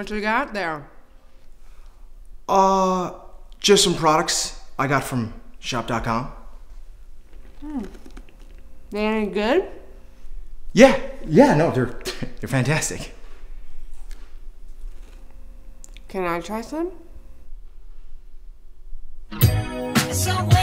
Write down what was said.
What you got there? Uh, just some products I got from shop.com. Hmm. They any good? Yeah, yeah, no, they're they're fantastic. Can I try some? Somewhere